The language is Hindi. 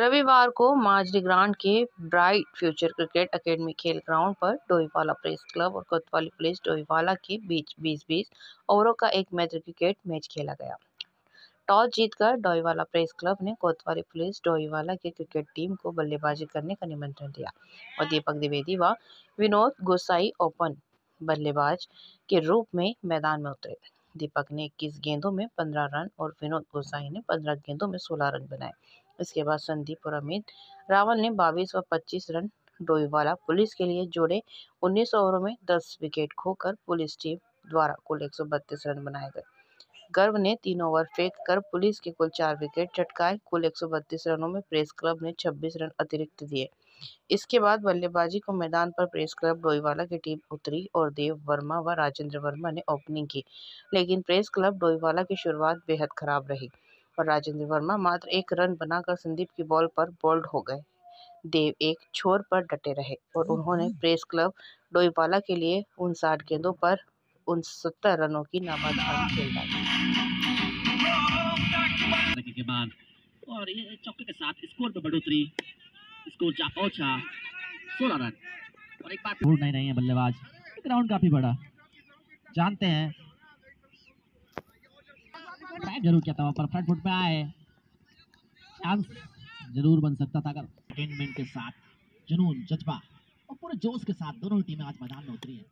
रविवार को माजरी ग्रांड के ब्राइट फ्यूचर क्रिकेट एकेडमी खेल ग्राउंड पर डोईवाला प्रेस क्लब और कोतवाली पुलिस डोईवाला के बीच 20-20 ओवरों का एक मैच क्रिकेट मैच खेला गया। टॉस जीतकर डोईवाला प्रेस क्लब ने कोतवाली पुलिस डोईवाला की क्रिकेट टीम को बल्लेबाजी करने का निमंत्रण दिया और दीपक द्विवेदी व विनोद गोसाई ओपन बल्लेबाज के रूप में मैदान में उतरे। दीपक ने 21 गेंदों में 15 रन और विनोद गोसाई ने 15 गेंदों में 16 रन बनाए। इसके बाद संदीप और अमित रावल ने 22 व 25 रन डोईवाला पुलिस के लिए जोड़े। 19 ओवरों में 10 विकेट खोकर पुलिस टीम द्वारा कुल 132 रन बनाए गए। गर्व ने तीन ओवर फेंक कर पुलिस के कुल चार विकेट चटकाए। कुल 132 रनों में प्रेस क्लब ने 26 रन अतिरिक्त दिए। इसके बाद बल्लेबाजी को मैदान पर प्रेस क्लब डोईवाला की टीम उतरी और देव वर्मा व राजेंद्र वर्मा ने ओपनिंग की, लेकिन प्रेस क्लब डोईवाला की शुरुआत बेहद खराब रही और राजेंद्र वर्मा मात्र एक रन बनाकर संदीप की बॉल पर बोल्ड हो गए। देव एक छोर पर डटे रहे और उन्होंने प्रेस क्लब डोईवाला के लिए उनसाठ गेंदों पर उनसत्तर रनों की नाबाद खेल डाली। के बाद और ये चौके के साथ स्कोर में बढ़ोतरी स्कोर जा पहुँचा सोलह रन। और एक बार नहीं रही है बल्लेबाज। ग्राउंड काफ़ी बड़ा। जानते हैं। ज़रूर किया था पर। फ्रंट फुट पे आए। चांस ज़रूर बन सकता था अगर। एंटरटेनमेंट के साथ जुनून जज्बा और पूरे जोश के साथ दोनों टीमें आज मैदान में उतरी हैं।